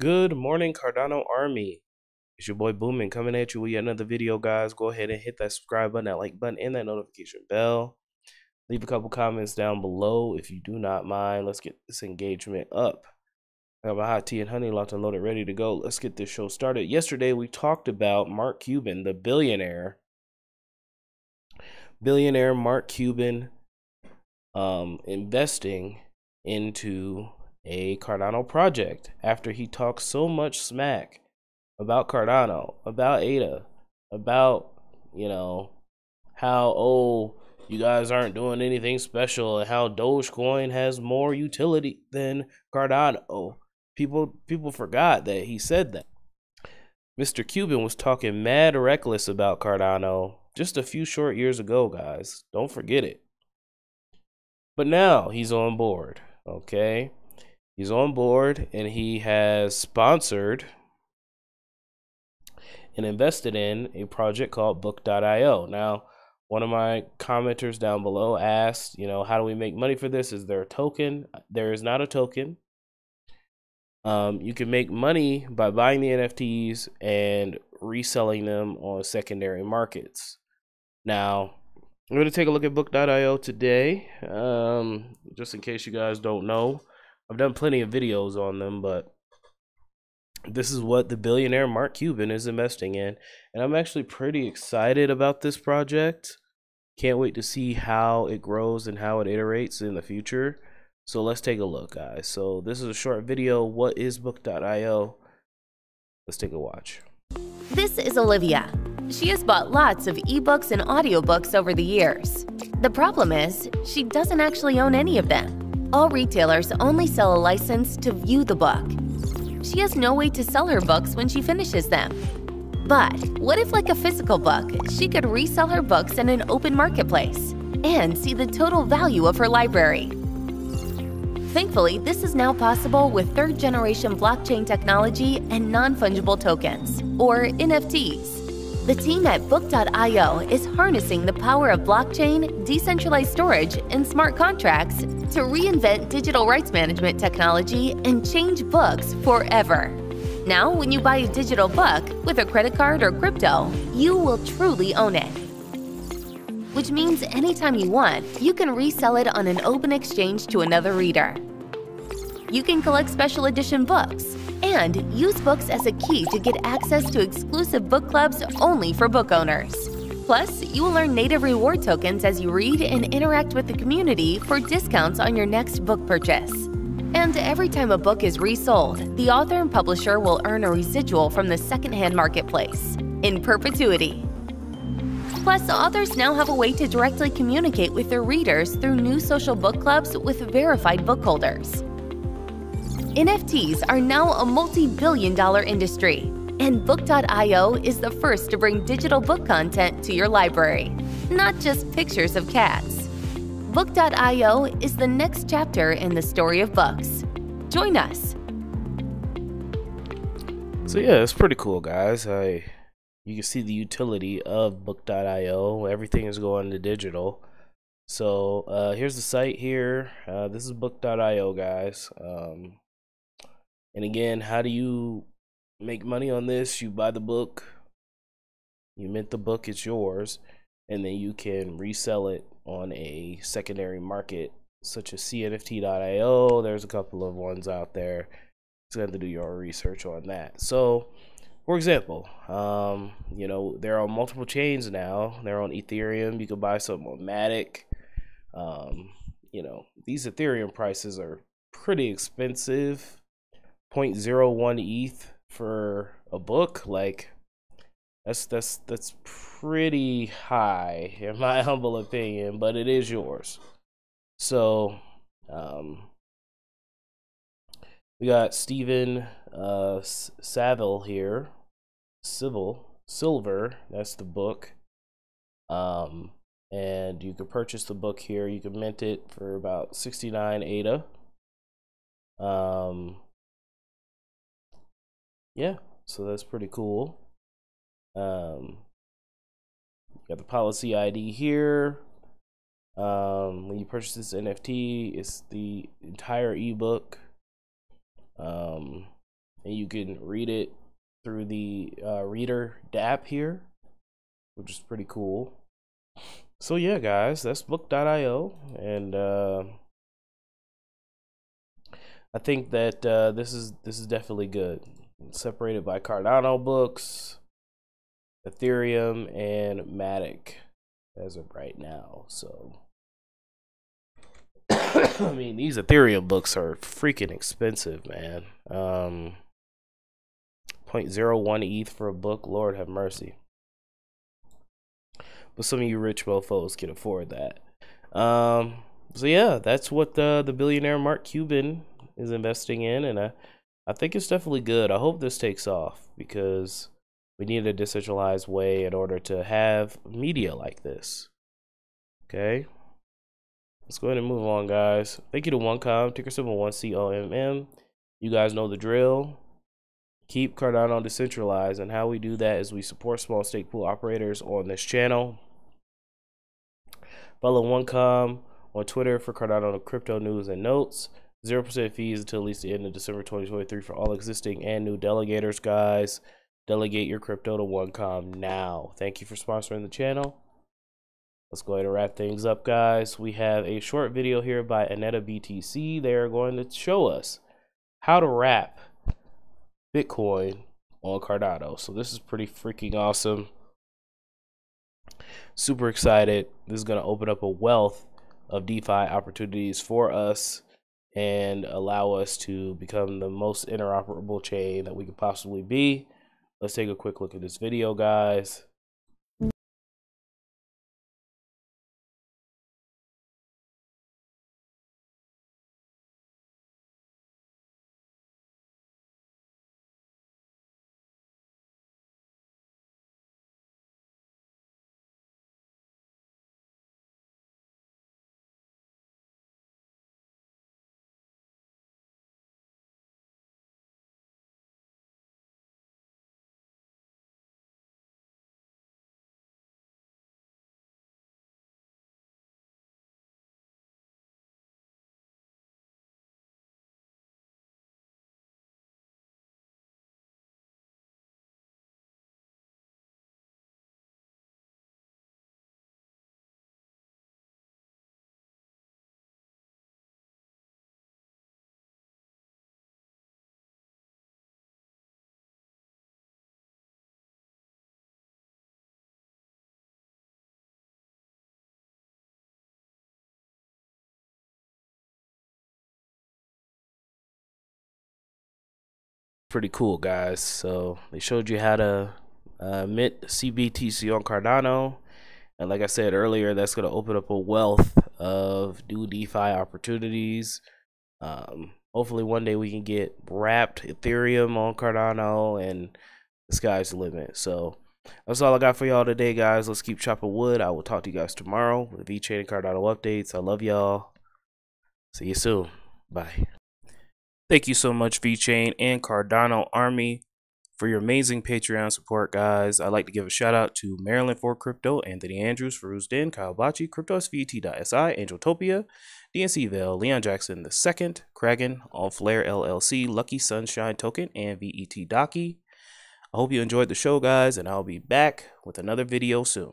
Good morning, Cardano Army. It's your boy Boomin coming at you with yet another video, guys. Go ahead and hit that subscribe button, that like button, and that notification bell. Leave a couple comments down below if you do not mind. Let's get this engagement up. I got my hot tea and honey locked and loaded, ready to go. Let's get this show started. Yesterday, we talked about Mark Cuban, the billionaire. Billionaire Mark Cuban um, investing into a Cardano project after he talked so much smack about Cardano, about ADA, about, you know, how, oh, you guys aren't doing anything special and how Dogecoin has more utility than Cardano. People people forgot that he said that. Mr. Cuban was talking mad reckless about Cardano just a few short years ago, guys. Don't forget it. But now he's on board, okay? He's on board and he has sponsored and invested in a project called book.io. Now, one of my commenters down below asked, you know, how do we make money for this? Is there a token? There is not a token. Um, you can make money by buying the NFTs and reselling them on secondary markets. Now, I'm going to take a look at book.io today, um, just in case you guys don't know. I've done plenty of videos on them, but this is what the billionaire Mark Cuban is investing in. And I'm actually pretty excited about this project. Can't wait to see how it grows and how it iterates in the future. So let's take a look, guys. So this is a short video. What is book.io? Let's take a watch. This is Olivia. She has bought lots of ebooks and audiobooks over the years. The problem is, she doesn't actually own any of them. All retailers only sell a license to view the book she has no way to sell her books when she finishes them. But what if, like a physical book, she could resell her books in an open marketplace and see the total value of her library? Thankfully, this is now possible with third generation blockchain technology and non fungible tokens, or NFTs. The team at Book.io is harnessing the power of blockchain, decentralized storage, and smart contracts to reinvent digital rights management technology and change books forever. Now, when you buy a digital book with a credit card or crypto, you will truly own it. Which means anytime you want, you can resell it on an open exchange to another reader. You can collect special edition books, and use books as a key to get access to exclusive book clubs only for book owners. Plus, you will earn native reward tokens as you read and interact with the community for discounts on your next book purchase. And every time a book is resold, the author and publisher will earn a residual from the secondhand marketplace in perpetuity. Plus, authors now have a way to directly communicate with their readers through new social book clubs with verified book holders. NFTs are now a multi billion dollar industry, and Book.io is the first to bring digital book content to your library, not just pictures of cats. Book.io is the next chapter in the story of books. Join us. So yeah, it's pretty cool, guys. I you can see the utility of Book.io. Everything is going to digital. So uh, here's the site here. Uh, this is Book.io, guys. Um, and again, how do you make money on this? You buy the book, you mint the book, it's yours, and then you can resell it on a secondary market such as cnft.io. There's a couple of ones out there. So you have to do your research on that. So, for example, um, you know, there are multiple chains now. They're on Ethereum. You can buy some on Matic. Um, you know, these Ethereum prices are pretty expensive 0.01 ETH for a book, like that's that's that's pretty high in my humble opinion, but it is yours. So, um, we got Stephen uh, Saville here, Civil Silver. That's the book. Um, and you can purchase the book here. You can mint it for about 69 ADA. Um, yeah, so that's pretty cool. Um, got the policy ID here. Um, when you purchase this NFT, it's the entire ebook. Um, and you can read it through the uh, reader app here, which is pretty cool. So yeah, guys, that's book.io, and uh, I think that uh, this is this is definitely good. Separated by Cardano books, Ethereum, and Matic as of right now. So I mean, these Ethereum books are freaking expensive, man. Um, 0.01 ETH for a book, Lord have mercy. But some of you rich mofos can afford that. Um, so yeah, that's what the the billionaire Mark Cuban is investing in, and I, I think it's definitely good. I hope this takes off because we need a decentralized way in order to have media like this. Okay. Let's go ahead and move on, guys. Thank you to OneCom, ticker symbol 1COMM. You guys know the drill. Keep Cardano decentralized, and how we do that is we support small stake pool operators on this channel. Follow OneCom on Twitter for Cardano crypto news and notes. 0% fees until at least the end of December 2023 for all existing and new delegators, guys. Delegate your crypto to OneCom now. Thank you for sponsoring the channel. Let's go ahead and wrap things up, guys. We have a short video here by Aneta BTC. They are going to show us how to wrap Bitcoin on Cardano. So this is pretty freaking awesome. Super excited. This is going to open up a wealth of DeFi opportunities for us and allow us to become the most interoperable chain that we could possibly be. Let's take a quick look at this video, guys. Pretty cool, guys. So they showed you how to uh, mint CBTC on Cardano. And like I said earlier, that's going to open up a wealth of new DeFi opportunities. Um, hopefully, one day we can get wrapped Ethereum on Cardano, and the sky's the limit. So that's all I got for y'all today, guys. Let's keep chopping wood. I will talk to you guys tomorrow with VeChain and Cardano updates. I love y'all. See you soon. Bye. Thank you so much, VeChain and Cardano Army, for your amazing Patreon support, guys. I'd like to give a shout out to Maryland for Crypto, Anthony Andrews, Faruz Din, Kyle Bachi, CryptoSVT.si, Angeltopia, DNC Veil, Leon Jackson II, Kragan, All Flare LLC, Lucky Sunshine Token, and VET Docky. I hope you enjoyed the show, guys, and I'll be back with another video soon.